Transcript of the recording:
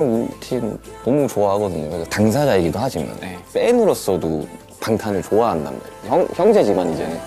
우리 팀 너무 좋아하거든요. 그래서 당사자이기도 하지만 네. 팬으로서도 방탄을 좋아한단 말이에요. 형, 형제지만 이제는.